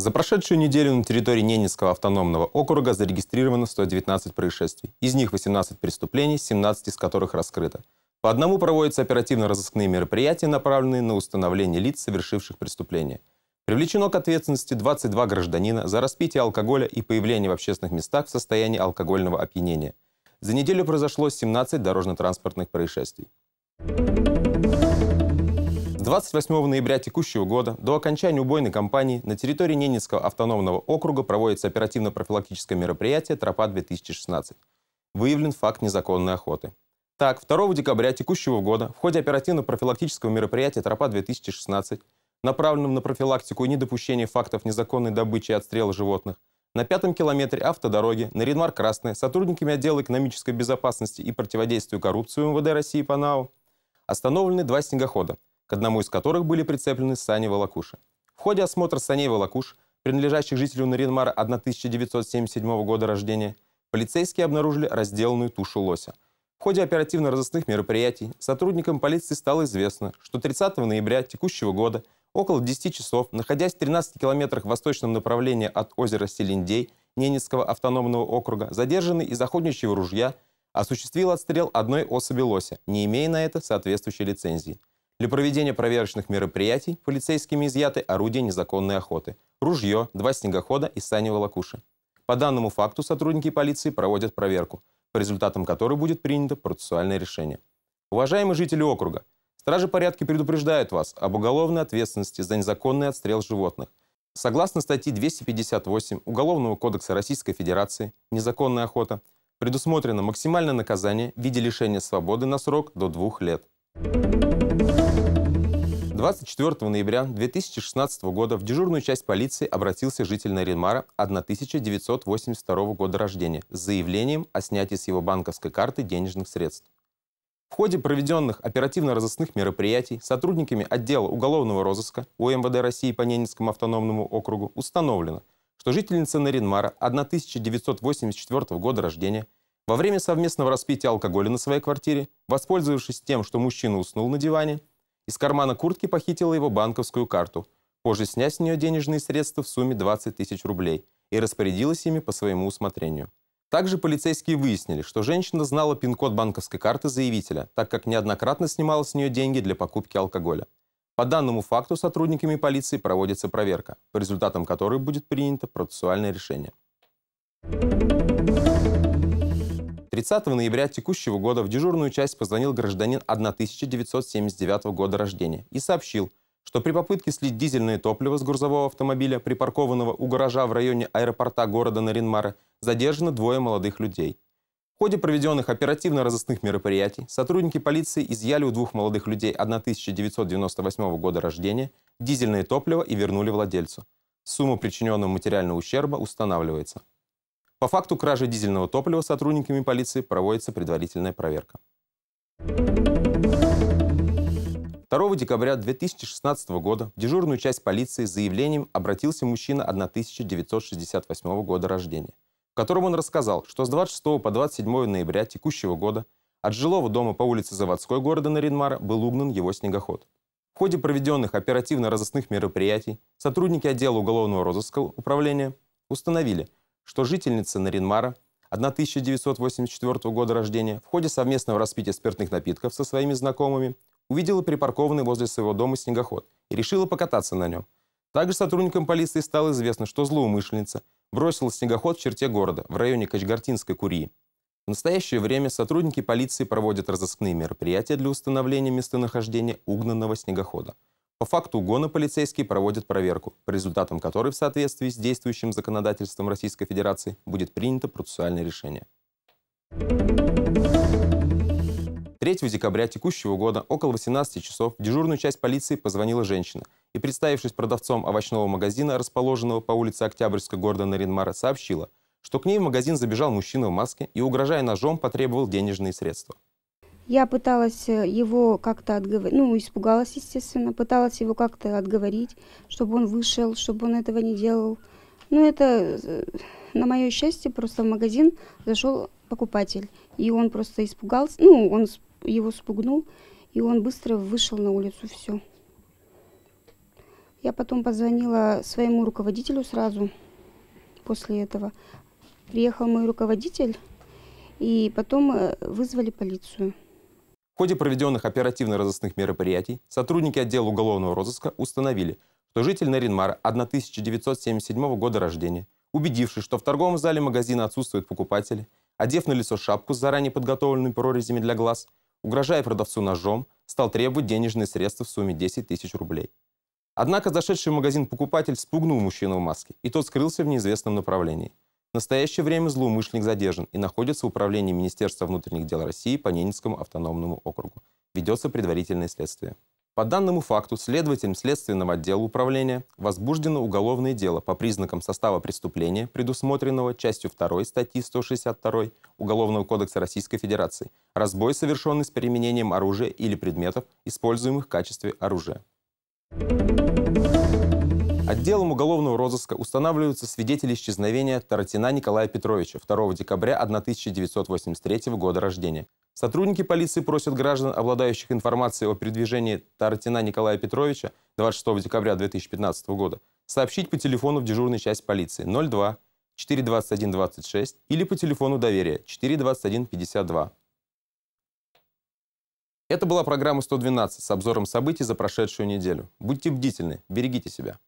За прошедшую неделю на территории Ненецкого автономного округа зарегистрировано 119 происшествий. Из них 18 преступлений, 17 из которых раскрыто. По одному проводятся оперативно-розыскные мероприятия, направленные на установление лиц, совершивших преступления. Привлечено к ответственности 22 гражданина за распитие алкоголя и появление в общественных местах в состоянии алкогольного опьянения. За неделю произошло 17 дорожно-транспортных происшествий. 28 ноября текущего года до окончания убойной кампании на территории Ненецкого автономного округа проводится оперативно-профилактическое мероприятие «Тропа-2016». Выявлен факт незаконной охоты. Так, 2 декабря текущего года в ходе оперативно-профилактического мероприятия «Тропа-2016», направленного на профилактику и недопущение фактов незаконной добычи и отстрела животных, на пятом километре автодороги на Ридмар-Красная сотрудниками отдела экономической безопасности и противодействию коррупции МВД России по НАУ остановлены два снегохода – к одному из которых были прицеплены сани волокуши. В ходе осмотра саней волокуш, принадлежащих жителю Наринмара 1977 года рождения, полицейские обнаружили разделанную тушу лося. В ходе оперативно-розыскных мероприятий сотрудникам полиции стало известно, что 30 ноября текущего года около 10 часов, находясь в 13 километрах в восточном направлении от озера Селиндей Ненецкого автономного округа, задержанный из охотничьего ружья осуществил отстрел одной особи лося, не имея на это соответствующей лицензии. Для проведения проверочных мероприятий полицейскими изъяты орудия незаконной охоты, ружье, два снегохода и сани-волокуши. По данному факту сотрудники полиции проводят проверку, по результатам которой будет принято процессуальное решение. Уважаемые жители округа, стражи порядка предупреждают вас об уголовной ответственности за незаконный отстрел животных. Согласно статье 258 Уголовного кодекса Российской Федерации «Незаконная охота» предусмотрено максимальное наказание в виде лишения свободы на срок до двух лет. 24 ноября 2016 года в дежурную часть полиции обратился житель Наринмара 1982 года рождения с заявлением о снятии с его банковской карты денежных средств. В ходе проведенных оперативно-розыскных мероприятий сотрудниками отдела уголовного розыска УМВД России по Ненецкому автономному округу установлено, что жительница Наринмара 1984 года рождения во время совместного распития алкоголя на своей квартире, воспользовавшись тем, что мужчина уснул на диване, из кармана куртки похитила его банковскую карту, позже снять с нее денежные средства в сумме 20 тысяч рублей и распорядилась ими по своему усмотрению. Также полицейские выяснили, что женщина знала пин-код банковской карты заявителя, так как неоднократно снимала с нее деньги для покупки алкоголя. По данному факту сотрудниками полиции проводится проверка, по результатам которой будет принято процессуальное решение. 30 ноября текущего года в дежурную часть позвонил гражданин 1979 года рождения и сообщил, что при попытке слить дизельное топливо с грузового автомобиля, припаркованного у гаража в районе аэропорта города Наринмара, задержаны двое молодых людей. В ходе проведенных оперативно-розыскных мероприятий сотрудники полиции изъяли у двух молодых людей 1998 года рождения дизельное топливо и вернули владельцу. Сумма причиненного материального ущерба устанавливается. По факту кражи дизельного топлива сотрудниками полиции проводится предварительная проверка. 2 декабря 2016 года в дежурную часть полиции с заявлением обратился мужчина 1968 года рождения, в котором он рассказал, что с 26 по 27 ноября текущего года от жилого дома по улице Заводской города Наринмара был угнан его снегоход. В ходе проведенных оперативно-розыскных мероприятий сотрудники отдела уголовного розыска управления установили – что жительница Наринмара 1984 года рождения в ходе совместного распития спиртных напитков со своими знакомыми увидела припаркованный возле своего дома снегоход и решила покататься на нем. Также сотрудникам полиции стало известно, что злоумышленница бросила снегоход в черте города, в районе Качгартинской Курии. В настоящее время сотрудники полиции проводят разыскные мероприятия для установления местонахождения угнанного снегохода. По факту угона полицейские проводят проверку, по результатам которой в соответствии с действующим законодательством Российской Федерации будет принято процессуальное решение. 3 декабря текущего года около 18 часов в дежурную часть полиции позвонила женщина и, представившись продавцом овощного магазина, расположенного по улице Октябрьской города Наринмара, сообщила, что к ней в магазин забежал мужчина в маске и, угрожая ножом, потребовал денежные средства. Я пыталась э, его как-то отговорить, ну, испугалась, естественно, пыталась его как-то отговорить, чтобы он вышел, чтобы он этого не делал. Ну, это, э, на мое счастье, просто в магазин зашел покупатель, и он просто испугался, ну, он его спугнул, и он быстро вышел на улицу, все. Я потом позвонила своему руководителю сразу после этого. Приехал мой руководитель, и потом э, вызвали полицию. Ходе проведенных оперативно-розыскных мероприятий сотрудники отдела уголовного розыска установили, что житель Наринмара 1977 года рождения, убедившись, что в торговом зале магазина отсутствуют покупатели, одев на лицо шапку с заранее подготовленными прорезями для глаз, угрожая продавцу ножом, стал требовать денежные средства в сумме 10 тысяч рублей. Однако зашедший в магазин покупатель спугнул мужчину в маске, и тот скрылся в неизвестном направлении. В настоящее время злоумышленник задержан и находится в управлении Министерства внутренних дел России по Ненецкому автономному округу. Ведется предварительное следствие. По данному факту следователям Следственного отдела управления возбуждено уголовное дело по признакам состава преступления, предусмотренного частью 2 статьи 162 Уголовного кодекса Российской Федерации «Разбой, совершенный с применением оружия или предметов, используемых в качестве оружия». Отделом уголовного розыска устанавливаются свидетели исчезновения Таратина Николая Петровича 2 декабря 1983 года рождения. Сотрудники полиции просят граждан, обладающих информацией о передвижении Таратина Николая Петровича 26 декабря 2015 года, сообщить по телефону в дежурную часть полиции 02 421 26 или по телефону доверия 421 52. Это была программа 112 с обзором событий за прошедшую неделю. Будьте бдительны, берегите себя.